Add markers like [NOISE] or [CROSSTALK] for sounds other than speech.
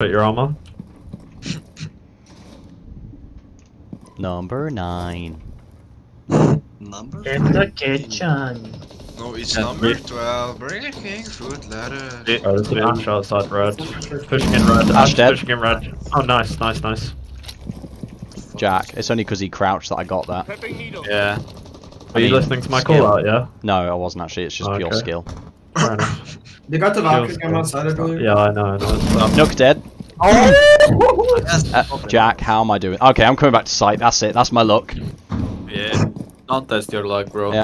Put your armor. [LAUGHS] Number nine. Number In the kitchen. No, it's Yeah, number we- 12. Breaking food ladder. Oh, there's an ash outside red. Pushing in red. Ash dead. Pushing in red. Oh, nice, nice, nice. Jack. It's only because he crouched that I got that. Yeah. Are I you listening to my skill. call out, yeah? No, I wasn't actually. It's just pure Okay. skill. Fair enough. They got the Valkyrie Feels come outside, I believe. Yeah, I know, I know. Nøkk dead. Yes. [LAUGHS] Uh, Jack, how am I doing? Okay, I'm coming back to sight. That's it. That's my luck. Yeah. Don't test your luck, bro. Yeah.